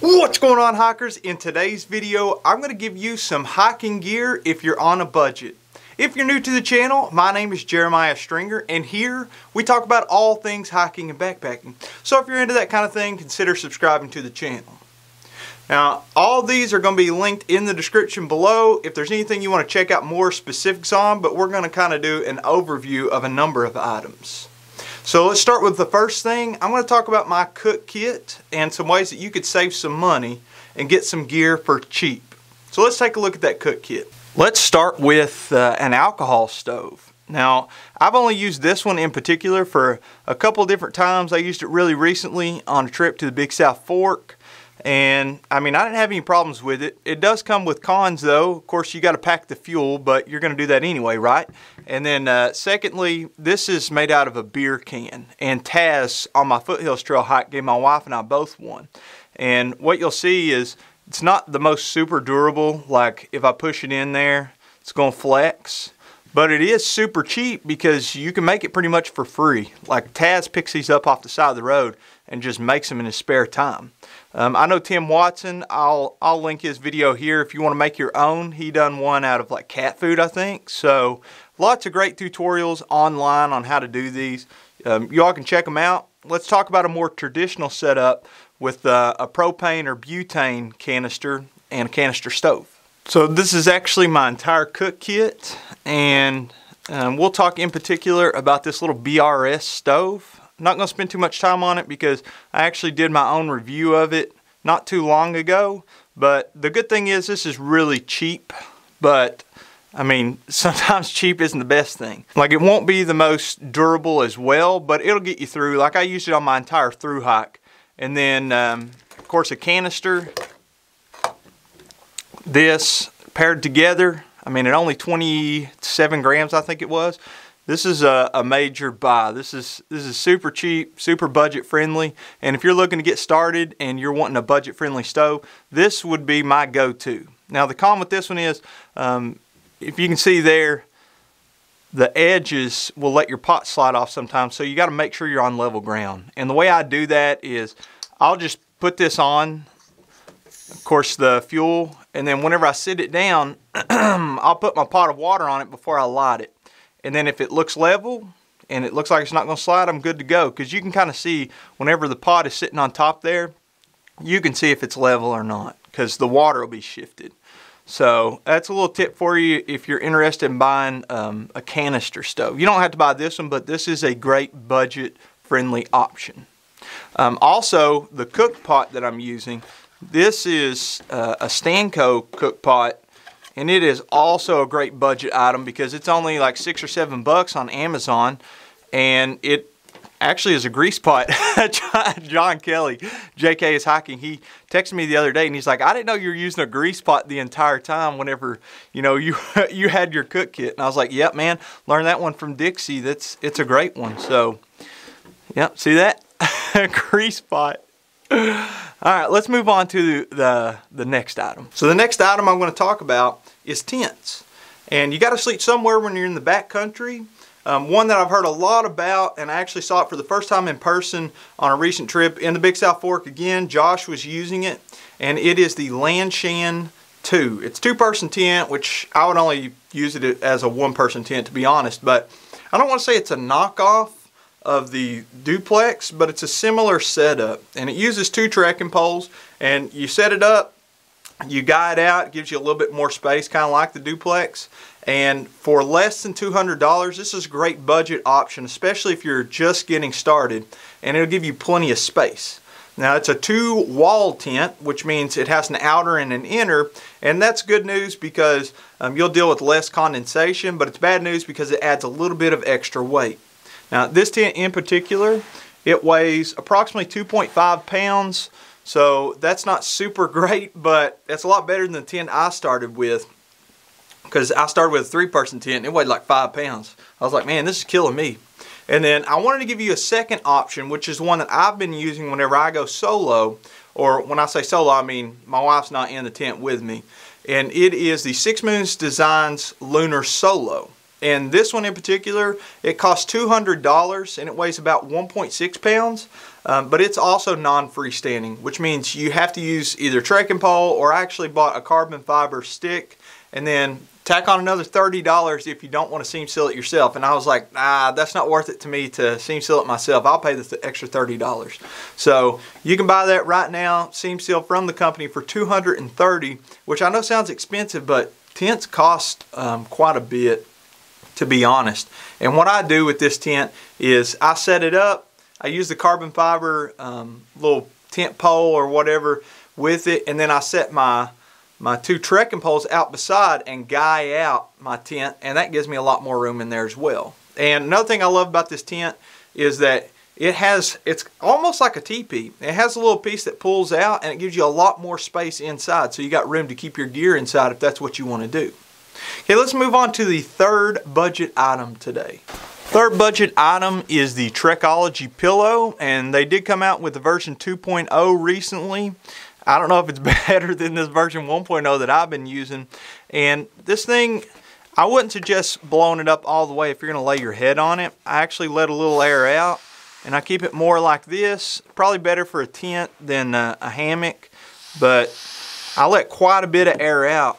What's going on hikers? In today's video, I'm going to give you some hiking gear if you're on a budget. If you're new to the channel, my name is Jeremiah Stringer and here we talk about all things hiking and backpacking. So if you're into that kind of thing, consider subscribing to the channel. Now, all these are going to be linked in the description below if there's anything you want to check out more specifics on, but we're going to kind of do an overview of a number of items. So let's start with the first thing. I'm going to talk about my cook kit and some ways that you could save some money and get some gear for cheap. So let's take a look at that cook kit. Let's start with uh, an alcohol stove. Now, I've only used this one in particular for a couple different times. I used it really recently on a trip to the Big South Fork and I mean, I didn't have any problems with it. It does come with cons though. Of course, you got to pack the fuel, but you're going to do that anyway, right? And then uh, secondly, this is made out of a beer can. And Taz on my Foothills Trail hike gave my wife and I both one. And what you'll see is it's not the most super durable. Like if I push it in there, it's going to flex. But it is super cheap because you can make it pretty much for free. Like Taz picks these up off the side of the road and just makes them in his spare time. Um, I know Tim Watson. I'll I'll link his video here if you want to make your own. He done one out of like cat food, I think. So lots of great tutorials online on how to do these. Um, you all can check them out. Let's talk about a more traditional setup with uh, a propane or butane canister and a canister stove. So this is actually my entire cook kit and um, we'll talk in particular about this little BRS stove. Not going to spend too much time on it because I actually did my own review of it not too long ago. But the good thing is this is really cheap, but I mean, sometimes cheap isn't the best thing. Like it won't be the most durable as well, but it'll get you through. Like I used it on my entire through hike. And then, um, of course, a canister. This paired together, I mean, at only 27 grams, I think it was. This is a, a, major buy. This is this is super cheap, super budget friendly. And if you're looking to get started and you're wanting a budget friendly stove, this would be my go-to. Now the con with this one is, um, if you can see there, the edges will let your pot slide off sometimes. So you got to make sure you're on level ground. And the way I do that is, I'll just put this on, of course, the fuel, and then whenever I sit it down, I'll put my pot of water on it before I light it and then if it looks level and it looks like it's not going to slide, I'm good to go. Because you can kind of see whenever the pot is sitting on top there, you can see if it's level or not because the water will be shifted. So that's a little tip for you if you're interested in buying um, a canister stove. You don't have to buy this one, but this is a great budget friendly option. Um, also, the cook pot that I'm using, this is uh, a Stanco cook pot and it is also a great budget item because it's only like six or seven bucks on Amazon and it actually is a grease pot. John Kelly, JK is hiking. He texted me the other day and he's like, I didn't know you were using a grease pot the entire time whenever, you know, you you had your cook kit. And I was like, yep, man, learned that one from Dixie. That's It's a great one. So, yep, see that? grease pot. All right, let's move on to the, the next item. So the next item I'm going to talk about is tents. And you got to sleep somewhere when you're in the back country. Um, one that I've heard a lot about, and I actually saw it for the first time in person on a recent trip in the Big South Fork again. Josh was using it, and it is the Lanshan 2. It's two-person tent, which I would only use it as a one-person tent, to be honest. But I don't want to say it's a knockoff of the duplex, but it's a similar setup. And it uses two trekking poles, and you set it up, you guide out, it gives you a little bit more space, kind of like the duplex. And for less than $200, this is a great budget option, especially if you're just getting started, and it'll give you plenty of space. Now it's a two wall tent, which means it has an outer and an inner, and that's good news because um, you'll deal with less condensation, but it's bad news because it adds a little bit of extra weight. Now this tent in particular, it weighs approximately 2.5 pounds. So that's not super great, but that's a lot better than the tent I started with. Because I started with a three person tent and it weighed like five pounds. I was like, man, this is killing me. And then I wanted to give you a second option, which is one that I've been using whenever I go solo. Or when I say solo, I mean my wife's not in the tent with me. And it is the Six Moons Designs Lunar Solo. And this one in particular, it costs $200 and it weighs about 1.6 pounds. Um, but it's also non-freestanding, which means you have to use either trekking pole or I actually bought a carbon fiber stick and then tack on another $30 if you don't want to seam seal it yourself. And I was like, ah, that's not worth it to me to seam seal it myself. I'll pay the extra $30. So you can buy that right now, seam seal from the company for 230 which I know sounds expensive, but tents cost um, quite a bit to be honest. And what I do with this tent is I set it up, I use the carbon fiber um, little tent pole or whatever with it and then I set my my two trekking poles out beside and guy out my tent and that gives me a lot more room in there as well. And another thing I love about this tent is that it has, it's almost like a teepee. It has a little piece that pulls out and it gives you a lot more space inside so you got room to keep your gear inside if that's what you want to do. Okay, let's move on to the third budget item today. Third budget item is the Trekology pillow, and they did come out with the version 2.0 recently. I don't know if it's better than this version 1.0 that I've been using. And this thing, I wouldn't suggest blowing it up all the way if you're going to lay your head on it. I actually let a little air out, and I keep it more like this. Probably better for a tent than a, a hammock, but I let quite a bit of air out.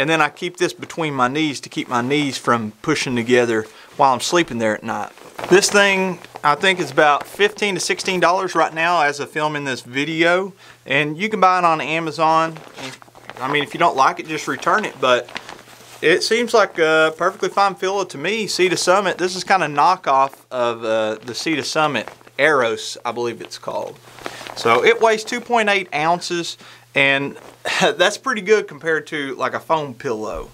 And then I keep this between my knees to keep my knees from pushing together while I'm sleeping there at night. This thing, I think is about 15 to $16 right now as of filming this video. And you can buy it on Amazon. I mean, if you don't like it, just return it. But it seems like a perfectly fine pillow to me. Sea to Summit, this is kind of knockoff of uh, the Sea to Summit Aeros, I believe it's called. So it weighs 2.8 ounces and that's pretty good compared to like a foam pillow.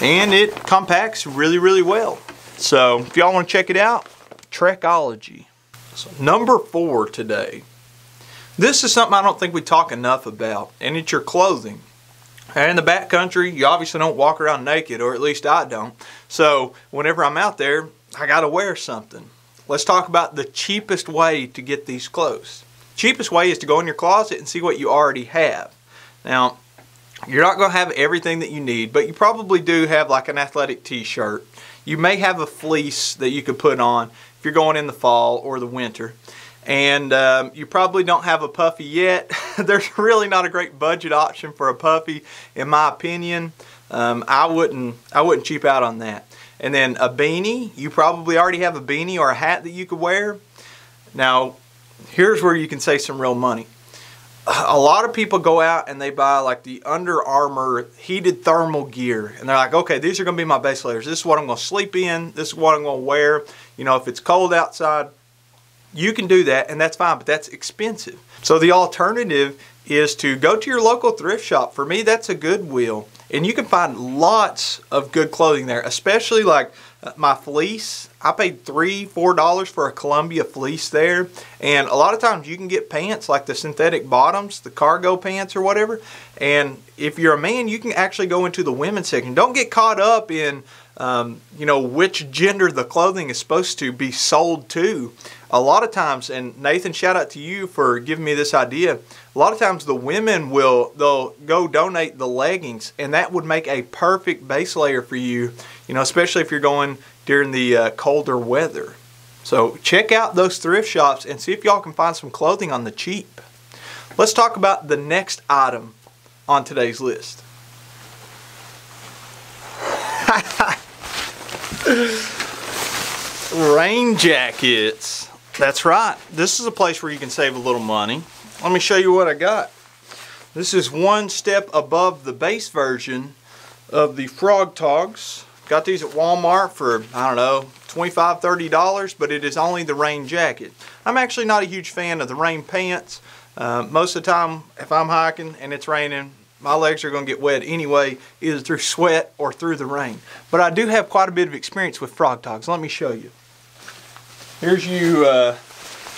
And it compacts really, really well. So if y'all want to check it out, Trekology. So number four today. This is something I don't think we talk enough about, and it's your clothing. And in the backcountry, you obviously don't walk around naked, or at least I don't. So whenever I'm out there, I got to wear something. Let's talk about the cheapest way to get these clothes. Cheapest way is to go in your closet and see what you already have. Now, you're not going to have everything that you need, but you probably do have like an athletic t-shirt you may have a fleece that you could put on if you're going in the fall or the winter. And um, you probably don't have a puffy yet. There's really not a great budget option for a puffy, in my opinion. Um, I wouldn't I wouldn't cheap out on that. And then a beanie, you probably already have a beanie or a hat that you could wear. Now, here's where you can save some real money a lot of people go out and they buy like the Under Armour heated thermal gear and they're like, okay, these are going to be my base layers. This is what I'm going to sleep in. This is what I'm going to wear. You know, if it's cold outside, you can do that and that's fine, but that's expensive. So the alternative is to go to your local thrift shop. For me, that's a Goodwill. And you can find lots of good clothing there, especially like my fleece. I paid three four dollars for a columbia fleece there. And a lot of times you can get pants like the synthetic bottoms the cargo pants or whatever. And if you're a man you can actually go into the women's section. Don't get caught up in um, you know which gender the clothing is supposed to be sold to. A lot of times and nathan shout out to you for giving me this idea. A lot of times the women will they'll go donate the leggings and that would make a perfect base layer for you you know especially if you're going during the uh, colder weather. So check out those thrift shops and see if y'all can find some clothing on the cheap. Let's talk about the next item on today's list rain jackets that's right this is a place where you can save a little money let me show you what I got. This is one step above the base version of the Frogg Toggs. Got these at Walmart for, I don't know, $25, $30, but it is only the rain jacket. I'm actually not a huge fan of the rain pants. Uh, most of the time, if I'm hiking and it's raining, my legs are going to get wet anyway, either through sweat or through the rain. But I do have quite a bit of experience with Frogg Toggs. Let me show you. Here's you uh,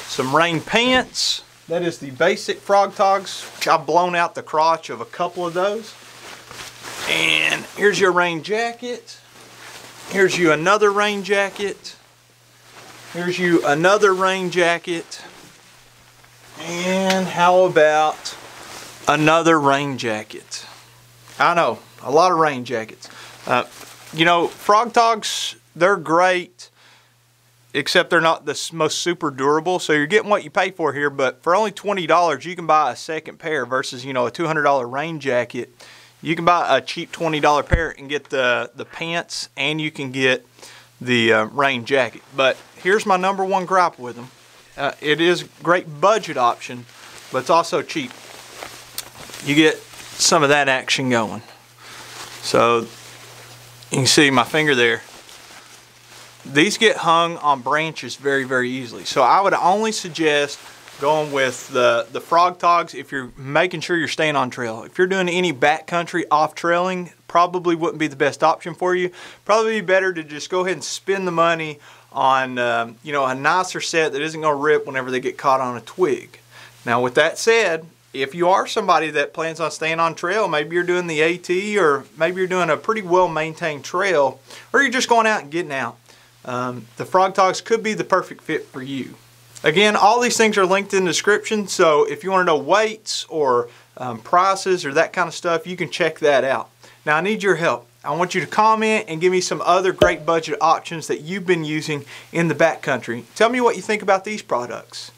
some rain pants. That is the basic Frogg Toggs. I've blown out the crotch of a couple of those. And here's your rain jacket. Here's you another rain jacket. Here's you another rain jacket. And how about another rain jacket? I know, a lot of rain jackets. Uh, you know, Frogg Toggs, they're great, except they're not the most super durable. So you're getting what you pay for here, but for only $20, you can buy a second pair versus, you know, a $200 rain jacket. You can buy a cheap $20 pair and get the, the pants and you can get the uh, rain jacket. But here's my number one gripe with them. Uh, it is a great budget option, but it's also cheap. You get some of that action going. So you can see my finger there. These get hung on branches very, very easily. So I would only suggest going with the, the Frogg Toggs if you're making sure you're staying on trail. If you're doing any backcountry off trailing, probably wouldn't be the best option for you. Probably be better to just go ahead and spend the money on um, you know a nicer set that isn't going to rip whenever they get caught on a twig. Now with that said, if you are somebody that plans on staying on trail, maybe you're doing the AT or maybe you're doing a pretty well maintained trail or you're just going out and getting out, um, the Frogg Toggs could be the perfect fit for you. Again, all these things are linked in the description, so if you want to know weights or um, prices or that kind of stuff, you can check that out. Now I need your help. I want you to comment and give me some other great budget options that you've been using in the backcountry. Tell me what you think about these products.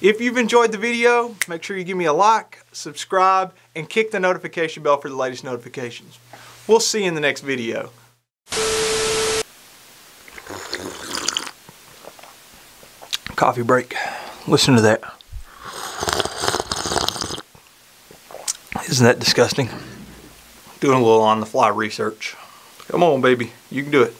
If you've enjoyed the video, make sure you give me a like, subscribe, and kick the notification bell for the latest notifications. We'll see you in the next video. Coffee break. Listen to that. Isn't that disgusting? doing a little on the fly research. Come on, baby. You can do it.